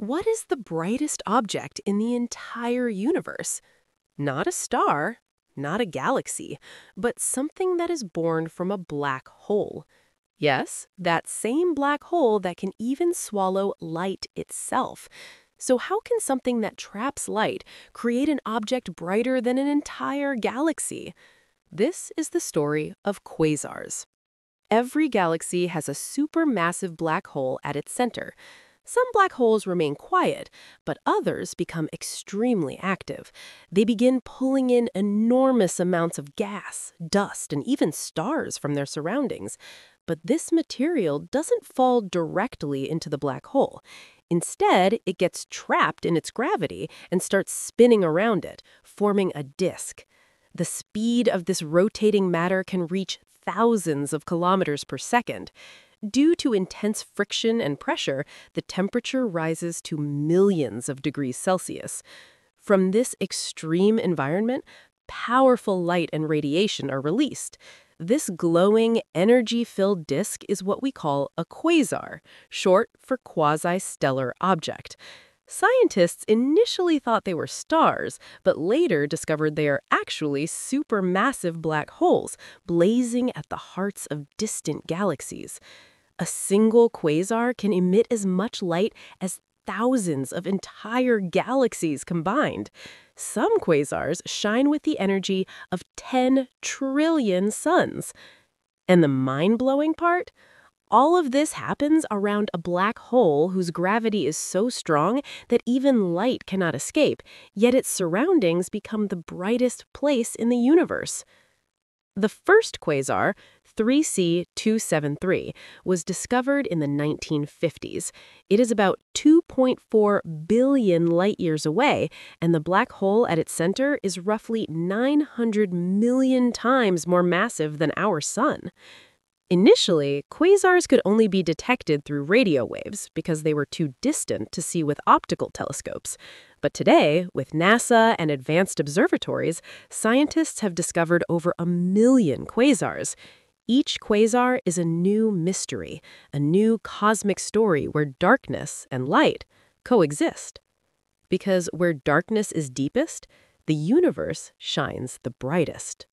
What is the brightest object in the entire universe? Not a star, not a galaxy, but something that is born from a black hole. Yes, that same black hole that can even swallow light itself. So how can something that traps light create an object brighter than an entire galaxy? This is the story of quasars. Every galaxy has a supermassive black hole at its center. Some black holes remain quiet, but others become extremely active. They begin pulling in enormous amounts of gas, dust, and even stars from their surroundings. But this material doesn't fall directly into the black hole. Instead, it gets trapped in its gravity and starts spinning around it, forming a disk. The speed of this rotating matter can reach thousands of kilometers per second. Due to intense friction and pressure, the temperature rises to millions of degrees Celsius. From this extreme environment, powerful light and radiation are released. This glowing, energy-filled disk is what we call a quasar, short for quasi-stellar object. Scientists initially thought they were stars, but later discovered they are actually supermassive black holes, blazing at the hearts of distant galaxies. A single quasar can emit as much light as thousands of entire galaxies combined. Some quasars shine with the energy of 10 trillion suns. And the mind-blowing part? All of this happens around a black hole whose gravity is so strong that even light cannot escape, yet its surroundings become the brightest place in the universe. The first quasar, 3C273, was discovered in the 1950s. It is about 2.4 billion light-years away, and the black hole at its center is roughly 900 million times more massive than our sun. Initially, quasars could only be detected through radio waves because they were too distant to see with optical telescopes. But today, with NASA and advanced observatories, scientists have discovered over a million quasars. Each quasar is a new mystery, a new cosmic story where darkness and light coexist. Because where darkness is deepest, the universe shines the brightest.